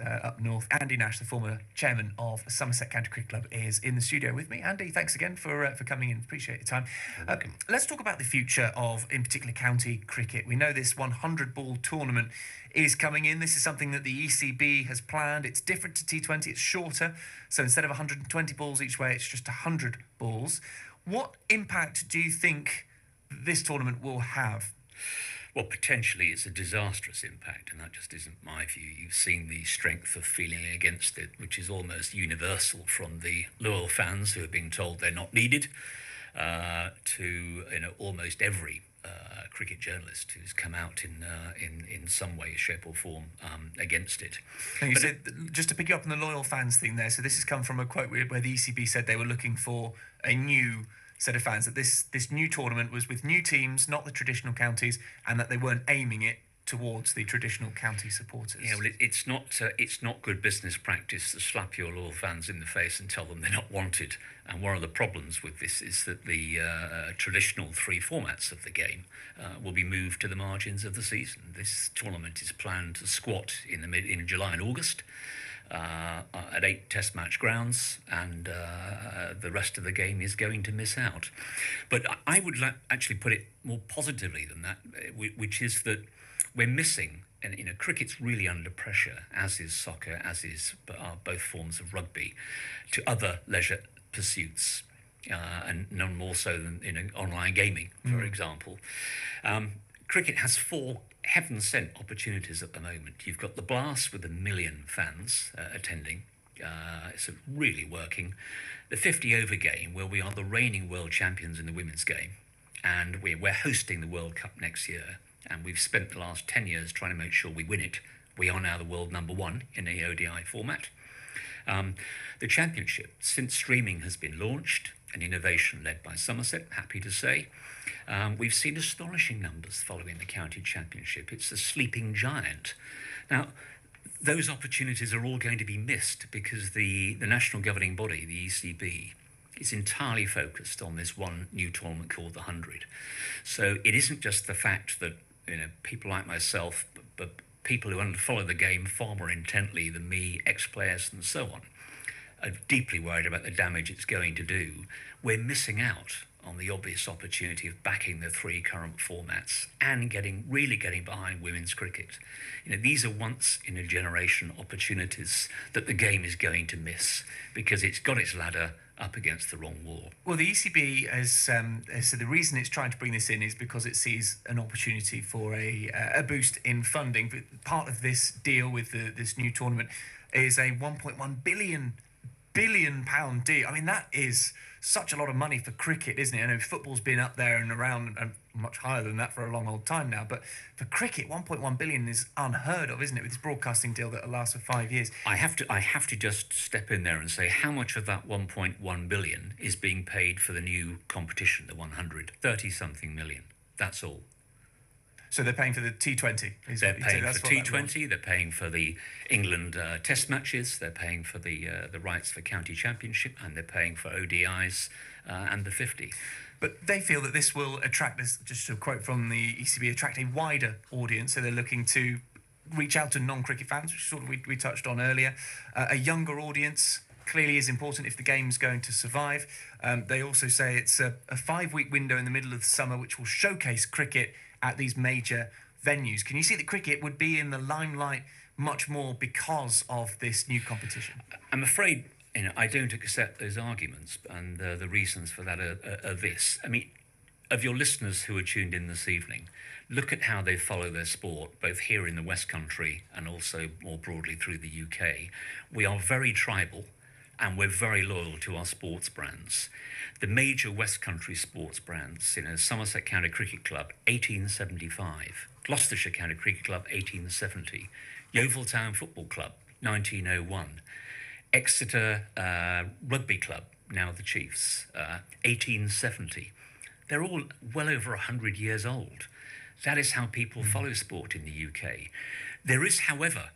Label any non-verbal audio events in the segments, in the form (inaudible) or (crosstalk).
uh, up north. Andy Nash, the former chairman of Somerset County Cricket Club, is in the studio with me. Andy, thanks again for uh, for coming in. Appreciate your time. Uh, let's talk about the future of, in particular, county cricket. We know this 100 ball tournament is coming in. This is something that the ECB has planned. It's different to T20. It's shorter, so instead of 120 balls each way, it's just 100 balls. What impact do you think this tournament will have? Well, potentially it's a disastrous impact, and that just isn't my view. You've seen the strength of feeling against it, which is almost universal from the loyal fans who are being told they're not needed, uh, to you know almost every uh, cricket journalist who's come out in uh, in in some way, shape, or form um, against it. You said, just to pick you up on the loyal fans thing there. So this has come from a quote where, where the ECB said they were looking for a new set of fans that this this new tournament was with new teams, not the traditional counties, and that they weren't aiming it towards the traditional county supporters. Yeah, well, it, it's not uh, it's not good business practice to slap your loyal fans in the face and tell them they're not wanted. And one of the problems with this is that the uh, traditional three formats of the game uh, will be moved to the margins of the season. This tournament is planned to squat in the mid in July and August. Uh, at eight test match grounds, and uh, the rest of the game is going to miss out. But I would actually put it more positively than that, which is that we're missing, and you know, cricket's really under pressure, as is soccer, as is uh, both forms of rugby, to other leisure pursuits. Uh, and none more so than you know online gaming, for mm. example. Um, cricket has four heaven sent opportunities at the moment. You've got the Blast with a million fans uh, attending. Uh, it's really working. The 50 over game, where we are the reigning world champions in the women's game, and we're, we're hosting the World Cup next year. And we've spent the last 10 years trying to make sure we win it. We are now the world number one in the ODI format. Um, the championship, since streaming has been launched, an innovation led by Somerset, happy to say, um, we've seen astonishing numbers following the county championship. It's a sleeping giant. Now, those opportunities are all going to be missed because the, the national governing body, the ECB, is entirely focused on this one new tournament called the 100. So it isn't just the fact that you know people like myself, but, people who follow the game far more intently than me, ex-players and so on, are deeply worried about the damage it's going to do. We're missing out on the obvious opportunity of backing the three current formats and getting really getting behind women's cricket. You know, these are once in a generation opportunities that the game is going to miss because it's got its ladder up against the wrong wall. Well, the ECB has, um, has said the reason it's trying to bring this in is because it sees an opportunity for a, uh, a boost in funding. But part of this deal with the, this new tournament is a 1.1 billion billion pound deal. I mean, that is such a lot of money for cricket, isn't it? I know football's been up there and around and much higher than that for a long old time now. But for cricket, 1.1 billion is unheard of, isn't it? With this broadcasting deal that will last for five years. I have to, I have to just step in there and say how much of that 1.1 billion is being paid for the new competition, the 130 something million. That's all. So they're paying for the T20. They're paying for the T20. They're paying for the England uh, Test matches. They're paying for the uh, the rights for county championship, and they're paying for ODIs uh, and the 50. But they feel that this will attract this. Just a quote from the ECB: attract a wider audience. So they're looking to reach out to non-cricket fans, which sort of we, we touched on earlier. Uh, a younger audience clearly is important if the game's going to survive. Um, they also say it's a, a five-week window in the middle of the summer, which will showcase cricket at these major venues. Can you see that cricket would be in the limelight much more because of this new competition? I'm afraid you know, I don't accept those arguments, and uh, the reasons for that are, are, are, this. I mean, of your listeners who are tuned in this evening, look at how they follow their sport, both here in the West Country and also more broadly through the UK. We are very tribal, and we're very loyal to our sports brands the major West Country sports brands, you know, Somerset County Cricket Club, 1875, Gloucestershire County Cricket Club, 1870, Yeovil Town Football Club, 1901, Exeter uh, Rugby Club, now the Chiefs, uh, 1870. They're all well over 100 years old. That is how people mm. follow sport in the UK. There is, however,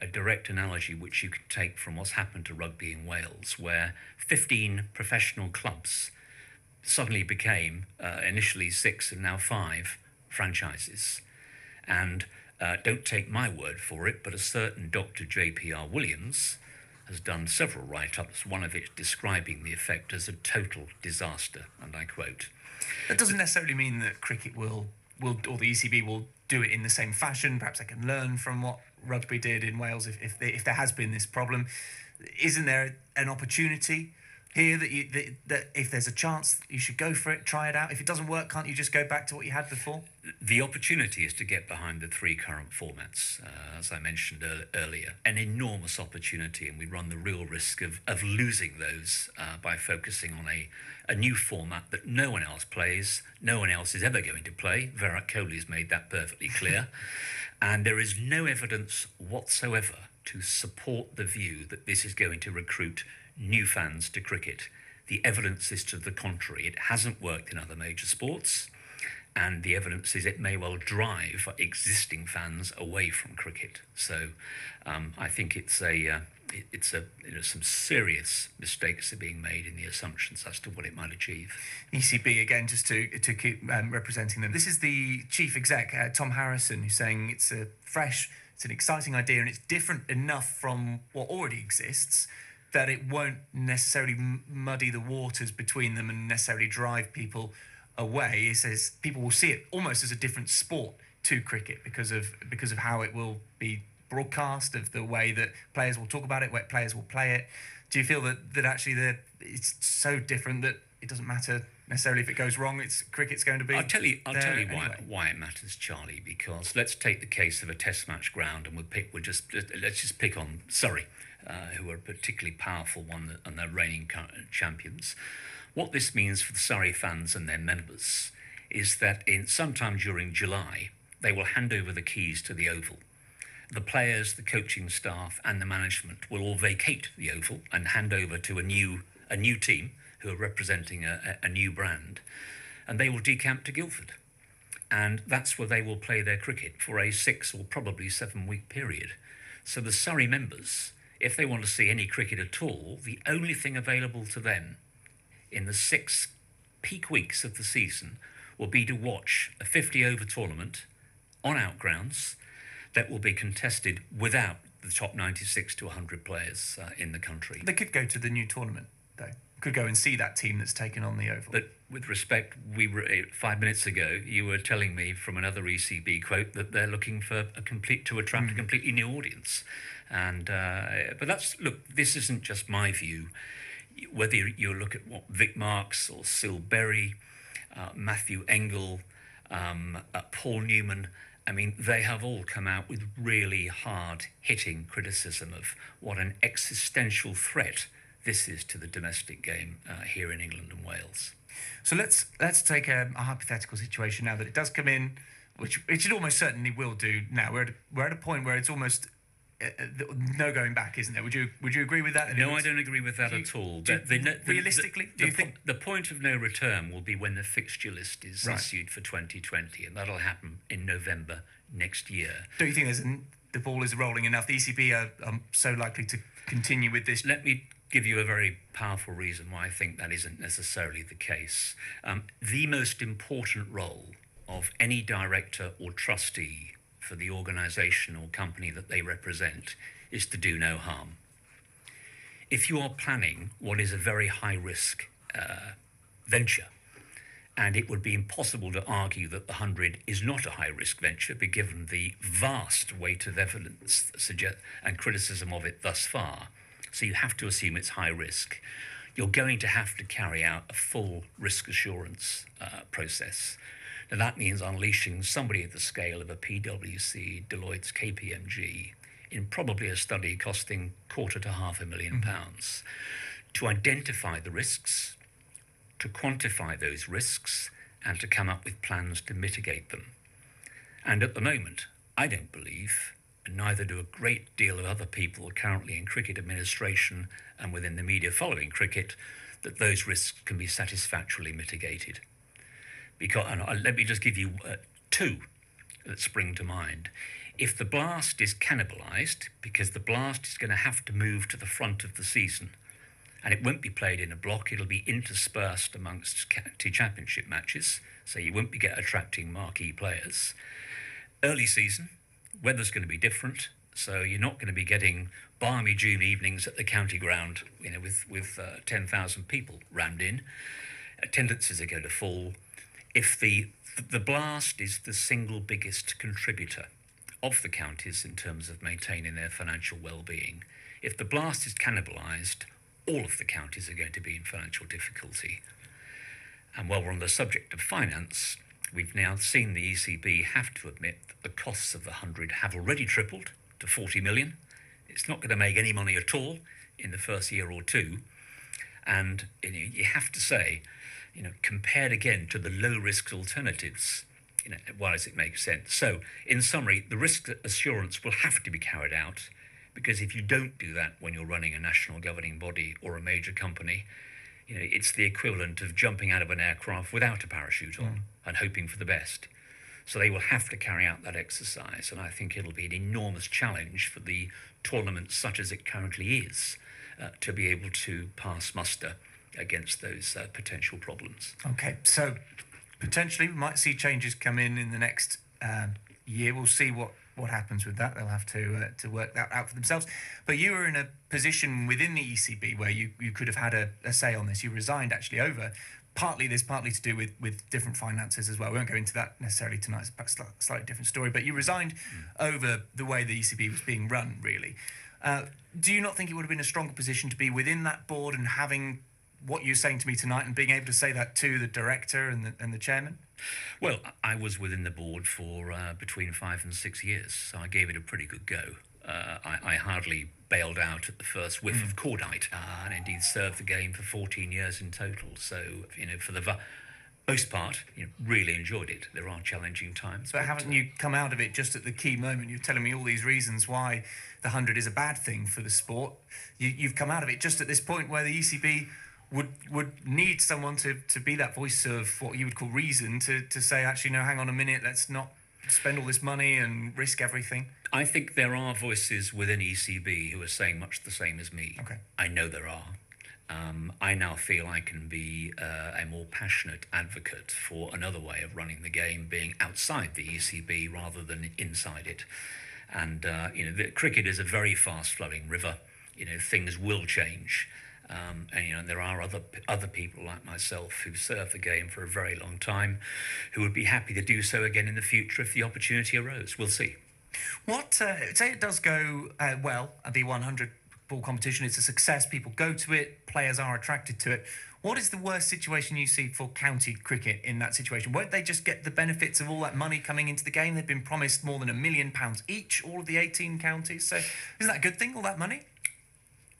a direct analogy which you could take from what's happened to rugby in Wales, where 15 professional clubs suddenly became uh, initially six and now five franchises. And Uh, don't take my word for it, but a certain Dr. J.P.R. Williams has done several write ups, one of it describing the effect as a total disaster, and I quote. That doesn't necessarily mean that cricket will, will or the ECB will do it in the same fashion. Perhaps they can learn from what rugby did in Wales if, if, they, if there has been this problem. Isn't there an opportunity here that you that, that if there's a chance you should go for it, try it out. If it doesn't work, can't you just go back to what you had before? The opportunity is to get behind the three current formats, uh, as I mentioned earlier. An enormous opportunity, and we run the real risk of, of losing those uh, by focusing on a, a new format that no one else plays, no one else is ever going to play. Virat Kohli's made that perfectly clear. (laughs) and there is no evidence whatsoever to support the view that this is going to recruit new fans to cricket. The evidence is to the contrary. It hasn't worked in other major sports, and the evidence is it may well drive existing fans away from cricket. So um, I think it's a uh, it's a you know, some serious mistakes are being made in the assumptions as to what it might achieve. ECB again, just to to keep um, representing them. This is the chief exec uh, Tom Harrison who's saying it's a fresh, it's an exciting idea, and it's different enough from what already exists that it won't necessarily muddy the waters between them and necessarily drive people away. He says people will see it almost as a different sport to cricket because of because of how it will be broadcast, of the way that players will talk about it, where players will play it. Do you feel that that actually it's so different that it doesn't matter necessarily if it goes wrong? It's cricket's going to be. I'll tell you. I'll tell you why why it matters, Charlie. Because let's take the case of a Test match ground, and we'll pick. We'll just let's just pick on Surrey uh, who are a particularly powerful one and they're reigning champions. What this means for the Surrey fans and their members is that in sometime during July, they will hand over the keys to the Oval. The players, the coaching staff, and the management will all vacate the Oval and hand over to a new a new team who are representing a, a new brand, and they will decamp to Guildford, and that's where they will play their cricket for a six or probably seven week period. So the Surrey members if they want to see any cricket at all, the only thing available to them in the six peak weeks of the season will be to watch a 50 over tournament on outgrounds that will be contested without the top 96 to 100 players uh, in the country. They could go to the new tournament, though. Could go and see that team that's taken on the oval. But with respect, we were eh, five minutes ago. You were telling me from another ECB quote that they're looking for a complete to attract mm. a completely new audience. And uh, but that's look. This isn't just my view. Whether you look at what Vic Marks or Scyld Berry, uh, Matthew Engel, um, uh, Paul Newman. I mean, they have all come out with really hard hitting criticism of what an existential threat this is to the domestic game uh, here in England and Wales. So let's let's take a, a, hypothetical situation now that it does come in, which it almost certainly will do now. We're at we're at a point where it's almost no going back, isn't there? Would you would you agree with that? No, I don't agree with that at all. Do, the, the, realistically, the, do you think the point of no return will be when the fixture list is right. issued for 2020, and that'll happen in November next year. Don't you think there's an, the ball is rolling enough? The ECB are um, so likely to continue with this. Let me give you a very powerful reason why I think that isn't necessarily the case. Um, the most important role of any director or trustee for the organisation or company that they represent is to do no harm. If you are planning what is a very high risk uh, venture, and it would be impossible to argue that the 100 is not a high risk venture, but given the vast weight of evidence and criticism of it thus far, so you have to assume it's high risk. You're going to have to carry out a full risk assurance uh, process. Now, that means unleashing somebody at the scale of a PwC, Deloitte's KPMG, in probably a study costing quarter to half a 1000000 mm-hmm. pounds, to identify the risks, to quantify those risks, and to come up with plans to mitigate them. And at the moment, I don't believe, and neither do a great deal of other people currently in cricket administration and within the media following cricket, that those risks can be satisfactorily mitigated because and let me just give you uh, two that spring to mind. If the blast is cannibalized, because the blast is going to have to move to the front of the season, and it won't be played in a block, it'll be interspersed amongst county championship matches, so you won't be get attracting marquee players. Early season, weather's going to be different. So you're not going to be getting balmy June evenings at the county ground, you know, with with uh, ten thousand people rammed in. Attendances are going to fall. If the the blast is the single biggest contributor of the counties in terms of maintaining their financial well-being, if the blast is cannibalised, all of the counties are going to be in financial difficulty. And while we're on the subject of finance, we've now seen the ECB have to admit that the costs of the 100 have already tripled to 40 million. It's not going to make any money at all in the first year or two. And you, you have to say, you know, compared again to the low risk alternatives, you know, why does it make sense? So, in summary, the risk assurance will have to be carried out because if you don't do that when you're running a national governing body or a major company, you know, it's the equivalent of jumping out of an aircraft without a parachute on mm. and hoping for the best. So they will have to carry out that exercise, and I think it'll be an enormous challenge for the tournament, such as it currently is, uh, to be able to pass muster against those uh, potential problems. Okay, so potentially we might see changes come in in the next um, year. We'll see what what happens with that. They'll have to uh, to work that out for themselves. But you were in a position within the ECB where you, you could have had a, a say on this. You resigned actually over partly this, partly to do with, with different finances as well. We won't go into that necessarily tonight. It's a slightly different story. But you resigned mm. over the way the ECB was being run, really. Uh, do you not think it would have been a stronger position to be within that board and having what you're saying to me tonight and being able to say that to the director and the, and the chairman? Well, I was within the board for uh, between five and six years, so I gave it a pretty good go. Uh, I, I, hardly bailed out at the first whiff mm. of cordite, uh, and indeed served the game for 14 years in total. So, you know, for the va- most part, you know, really enjoyed it. There are challenging times. But, but haven't uh, you come out of it just at the key moment? You're telling me all these reasons why the 100 is a bad thing for the sport. You, you've come out of it just at this point where the ECB would would need someone to, to be that voice of what you would call reason to, to say, actually, no, hang on a minute, let's not spend all this money and risk everything? I think there are voices within ECB who are saying much the same as me. Okay. I know there are. Um, I now feel I can be uh, a more passionate advocate for another way of running the game, being outside the ECB rather than inside it. And uh, you know, the, cricket is a very fast-flowing river. You know, things will change. Um, and you know, there are other other people like myself who've served the game for a very long time, who would be happy to do so again in the future if the opportunity arose. We'll see. What uh, say it does go uh, well at the 100 ball competition. It's a success. People go to it. Players are attracted to it. What is the worst situation you see for county cricket in that situation? Won't they just get the benefits of all that money coming into the game? They've been promised more than a million pounds each, all of the 18 counties. So, isn't that a good thing, all that money?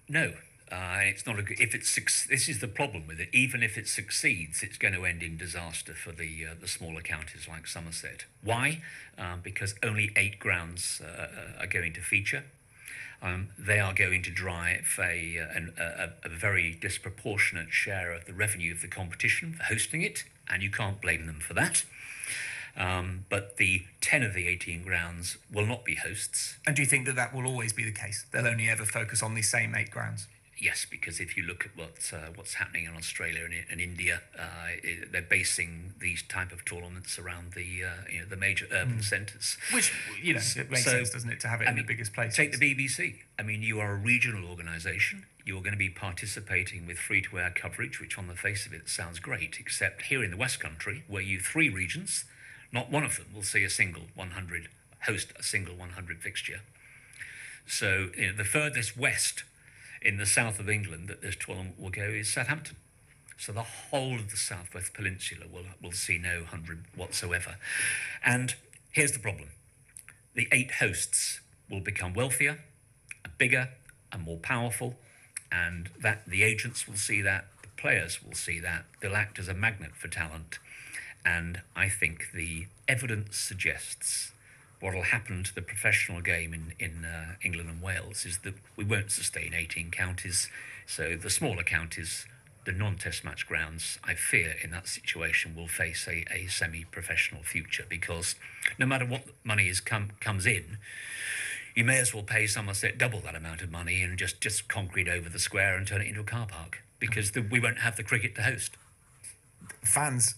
No, uh, it's not a good. If it's this is the problem with it. Even if it succeeds, it's going to end in disaster for the uh, the smaller counties like Somerset. Why? Um, because only eight grounds uh, uh, are going to feature. Um, they are going to drive a, uh, an, a, a very disproportionate share of the revenue of the competition for hosting it, and you can't blame them for that. Um, but the 10 of the 18 grounds will not be hosts. And do you think that that will always be the case? They'll only ever focus on these same eight grounds? Yes, because if you look at what uh, what's happening in Australia and, and India, uh, it, they're basing these type of tournaments around the uh, you know the major urban mm. centres. Which you know it makes so, sense, doesn't it, to have it I in mean, the biggest place? Take the BBC. I mean, you are a regional organisation. You are going to be participating with free to air coverage, which on the face of it sounds great, except here in the West Country, where you three regions, not one of them will see a single 100 host a single 100 fixture. So you know, the furthest west in the south of England that this tournament will go is Southampton. So the whole of the southwest peninsula will, will see no 100 whatsoever. And here's the problem the eight hosts will become wealthier, bigger, and more powerful, and that the agents will see that, the players will see that, they'll act as a magnet for talent. And I think the evidence suggests what will happen to the professional game in, in uh, England and Wales is that we won't sustain 18 counties. So the smaller counties, the non test match grounds, I fear in that situation will face a, a semi professional future because no matter what money is come, comes in, you may as well pay Somerset double that amount of money and just, just concrete over the square and turn it into a car park because the, we won't have the cricket to host. Fans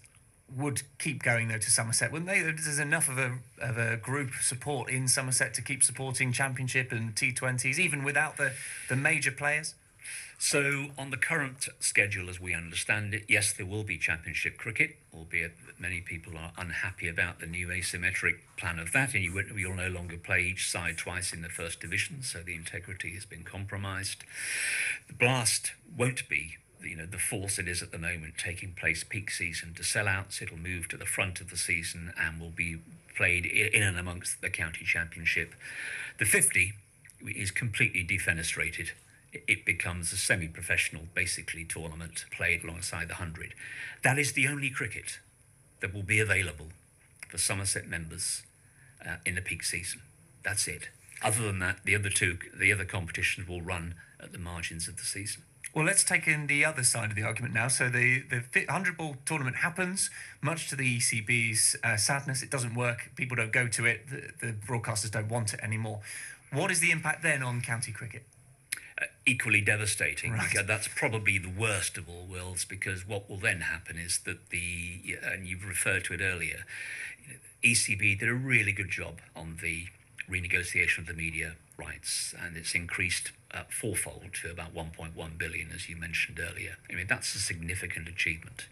would keep going though to Somerset, wouldn't they? There's enough of a of a group support in Somerset to keep supporting Championship and T20s, even without the the major players. So, on the current schedule, as we understand it, yes, there will be Championship cricket, albeit many people are unhappy about the new asymmetric plan of that, and you will, you'll no longer play each side twice in the first division, so the integrity has been compromised. The blast won't be you know the force it is at the moment taking place peak season to sellouts it'll move to the front of the season and will be played in and amongst the county championship. The 50 is completely defenestrated. It becomes a semi-professional basically tournament played alongside the 100 that is the only cricket that will be available for somerset members uh, in the peak season. That's it. Other than that the other two the other competitions will run at the margins of the season well, let's take in the other side of the argument now. So the the 100 ball tournament happens, much to the ECB's uh, sadness. It doesn't work. People don't go to it. The, the, broadcasters don't want it anymore. What is the impact then on county cricket? Uh, equally devastating. Right. That's probably the worst of all worlds. Because what will then happen is that the and you've referred to it earlier, ECB did a really good job on the renegotiation of the media rights, and it's increased uh, fourfold to about 1.1 billion, as you mentioned earlier. I mean, that's a significant achievement.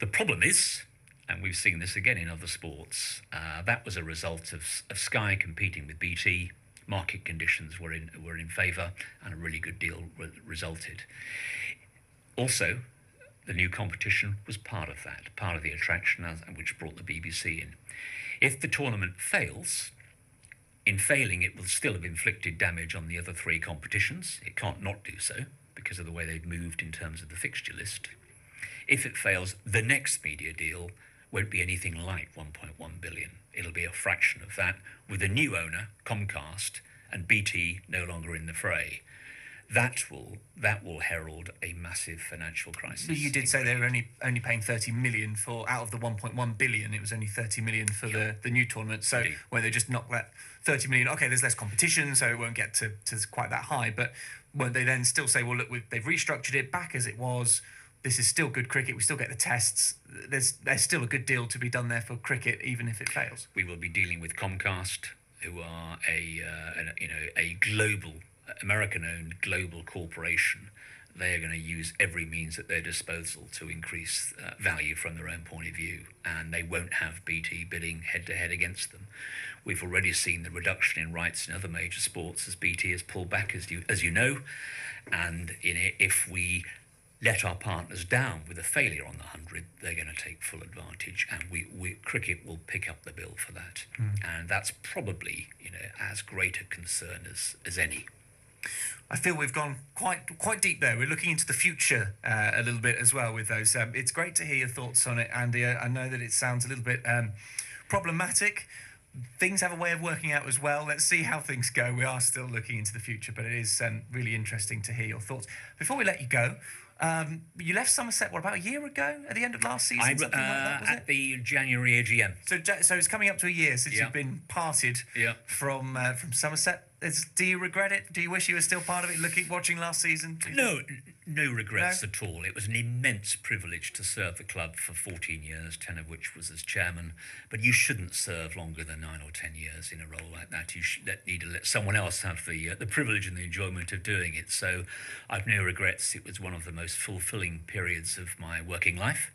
The problem is, and we've seen this again in other sports, uh, that was a result of, of Sky competing with BT. Market conditions were in were in favour, and a really good deal re- resulted. Also, the new competition was part of that, part of the attraction, which brought the BBC in. If the tournament fails, in failing, it will still have inflicted damage on the other three competitions. It can't not do so because of the way they've moved in terms of the fixture list. If it fails, the next media deal won't be anything like 1.1 billion. It'll be a fraction of that with a new owner, Comcast, and BT no longer in the fray that will that will herald a massive financial crisis. But you did say they were only only paying 30 million for out of the 1.1 billion. It was only 30 million for yeah. the the new tournament. So Indeed. where they just knocked that 30 million. Okay, there's less competition, so it won't get to, to quite that high. But won't they then still say, well, look, they've restructured it back as it was. This is still good cricket. We still get the tests. There's there's still a good deal to be done there for cricket, even if it fails. We will be dealing with Comcast, who are a, uh, a you know a global American owned global corporation, they are going to use every means at their disposal to increase uh, value from their own point of view, and they won't have BT bidding head to head against them. We've already seen the reduction in rights in other major sports as BT has pulled back, as you as you know, and in it, if we let our partners down with a failure on the 100, they're going to take full advantage, and we, we cricket will pick up the bill for that. Mm. And that's probably you know as great a concern as, as any. I feel we've gone quite quite deep there. We're looking into the future uh, a little bit as well with those. Um, it's great to hear your thoughts on it, Andy. I know that it sounds a little bit um, problematic. Things have a way of working out as well. Let's see how things go. We are still looking into the future, but it is um, really interesting to hear your thoughts. Before we let you go, um, you left Somerset what about a year ago at the end of last season? I, uh, like that, at it? the January AGM. So, so it's coming up to a year since you've been parted from uh, from Somerset. Is, do you regret it? Do you wish you were still part of it? Looking, watching last season. No, no regrets no? at all. It was an immense privilege to serve the club for 14 years, 10 of which was as chairman. But you shouldn't serve longer than nine or 10 years in a role like that. You should let, need to let someone else have the uh, the privilege and the enjoyment of doing it. So, I've no regrets. It was one of the most fulfilling periods of my working life.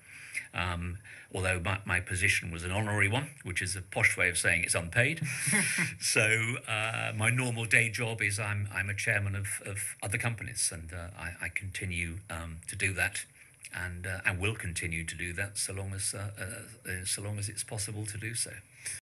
Um, although my, my, position was an honorary one, which is a posh way of saying it's unpaid. (laughs) so uh, my normal day job is I'm, I'm a chairman of, of other companies, and uh, I, I, continue um, to do that, and uh, and will continue to do that so long as uh, uh, so long as it's possible to do so.